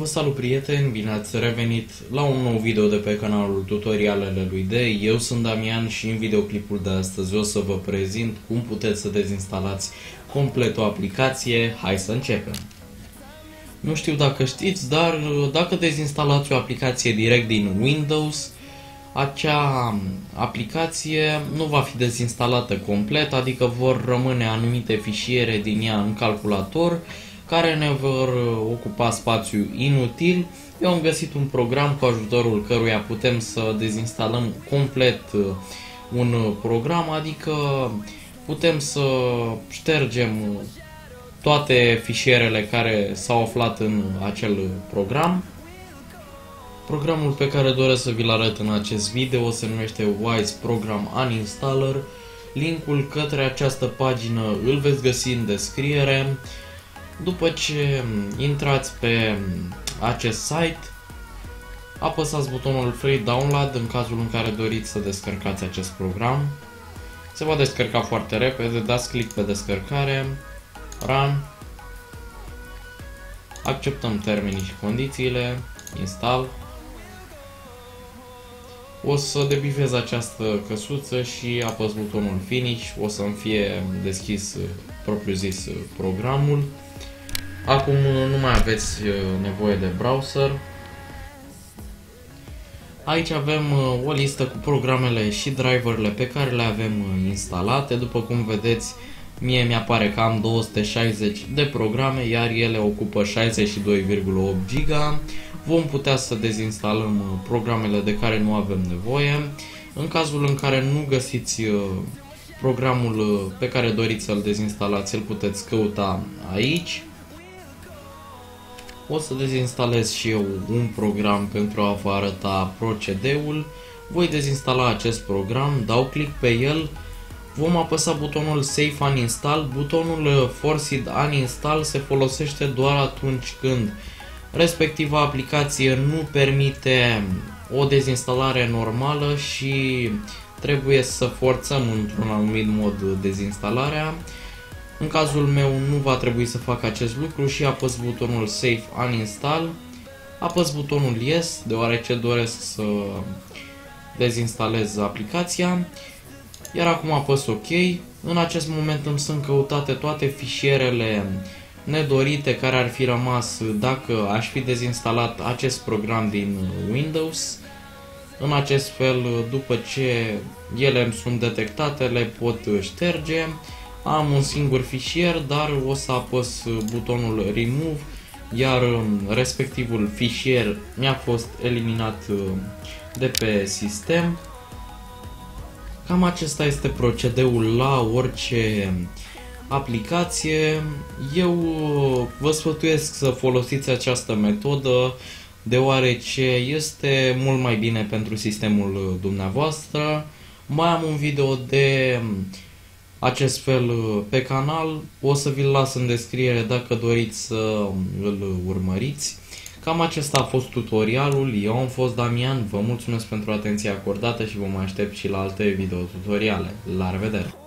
Vă salut prieteni, bine ați revenit la un nou video de pe canalul Tutorialele lui Dei. Eu sunt Damian și în videoclipul de astăzi o să vă prezint cum puteți să dezinstalați complet o aplicație. Hai să începem! Nu știu dacă știți, dar dacă dezinstalați o aplicație direct din Windows, acea aplicație nu va fi dezinstalată complet, adică vor rămâne anumite fișiere din ea în calculator, care ne vor ocupa spațiu inutil. Eu am găsit un program cu ajutorul căruia putem să dezinstalăm complet uh, un program, adică putem să ștergem toate fișierele care s-au aflat în acel program. Programul pe care doresc să vi-l arăt în acest video se numește Wise Program Uninstaller. Linkul către această pagină îl veți găsi în descriere. După ce intrați pe acest site, apăsați butonul Free Download în cazul în care doriți să descărcați acest program. Se va descărca foarte repede, dați click pe descărcare, Run, acceptăm termenii și condițiile, Install. O să debifez această căsuță și apăs butonul Finish, o să-mi fie deschis propriu zis programul. Acum nu mai aveți uh, nevoie de browser. Aici avem uh, o listă cu programele și driverele pe care le avem uh, instalate. După cum vedeți, mie mi-apare că am 260 de programe, iar ele ocupă 62,8 GB. Vom putea să dezinstalăm programele de care nu avem nevoie. În cazul în care nu găsiți programul pe care doriți să-l dezinstalați, îl puteți căuta aici o să dezinstalez și eu un program pentru a vă arăta procedeul. Voi dezinstala acest program, dau click pe el, vom apăsa butonul Save Uninstall. Butonul Forced Uninstall se folosește doar atunci când respectiva aplicație nu permite o dezinstalare normală și trebuie să forțăm într-un anumit mod dezinstalarea. În cazul meu nu va trebui să fac acest lucru și apăs butonul Save Uninstall. Apăs butonul Yes, deoarece doresc să dezinstalez aplicația. Iar acum apăs OK. În acest moment îmi sunt căutate toate fișierele nedorite care ar fi rămas dacă aș fi dezinstalat acest program din Windows. În acest fel, după ce ele îmi sunt detectate, le pot șterge am un singur fișier, dar o să apăs butonul Remove, iar um, respectivul fișier mi-a fost eliminat uh, de pe sistem. Cam acesta este procedeul la orice aplicație. Eu uh, vă sfătuiesc să folosiți această metodă deoarece este mult mai bine pentru sistemul dumneavoastră. Mai am un video de um, acest fel uh, pe canal. O să vi-l las în descriere dacă doriți să îl urmăriți. Cam acesta a fost tutorialul, eu am fost Damian, vă mulțumesc pentru atenția acordată și vă mai aștept și la alte video tutoriale. La revedere!